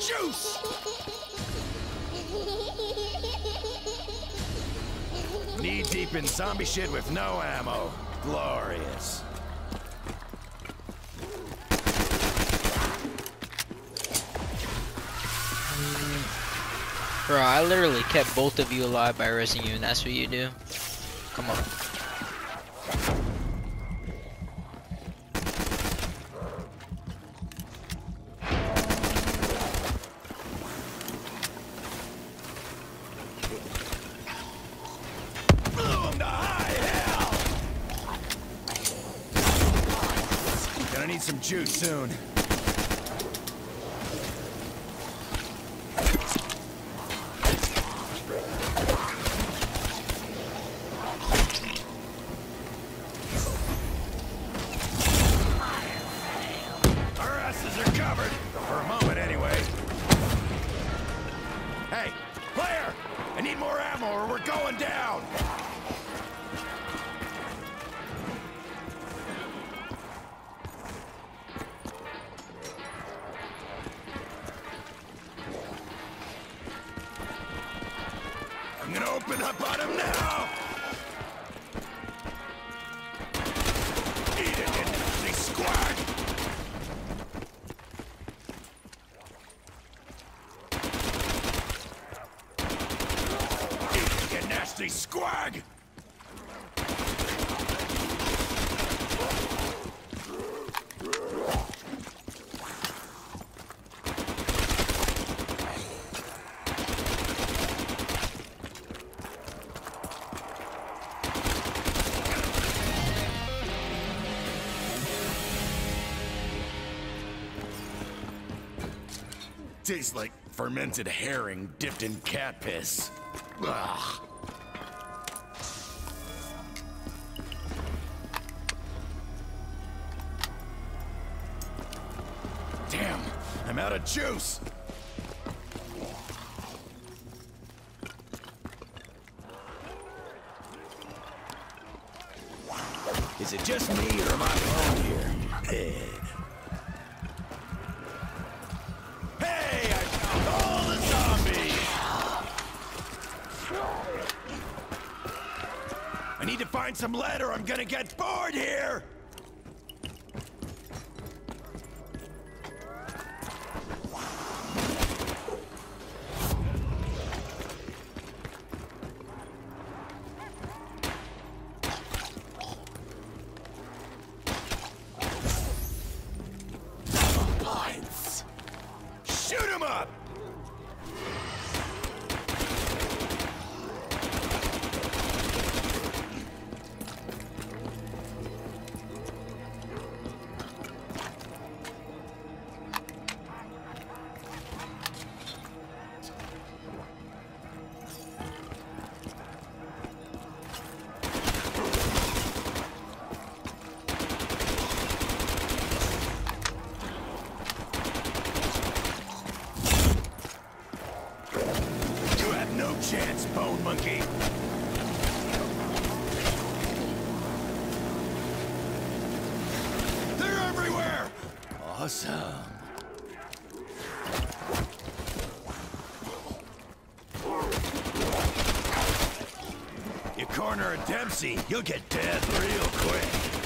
juice! Knee deep in zombie shit with no ammo. Glorious. Bro, I literally kept both of you alive by resing you, and that's what you do? Come on. Blew him to high hell! Gonna need some juice soon. Hey, player! I need more ammo or we're going down! I'm gonna open on him now! Eat it, nasty squag! Eat nasty squag! Tastes like fermented herring dipped in cat piss. Ugh. Damn, I'm out of juice. Is it just me or am I alone here? I need to find some lead or I'm gonna get bored here! Shoot him up! Bone Monkey. They're everywhere! Awesome. You corner a Dempsey, you'll get dead real quick.